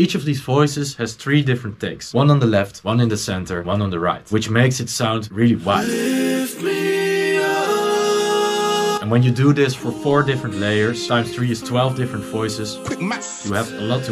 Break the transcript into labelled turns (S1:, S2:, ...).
S1: Each of these voices has three different takes. One on the left, one in the center, one on the right, which makes it sound really wide. And when you do this for four different layers, times three is 12 different voices, you have a lot to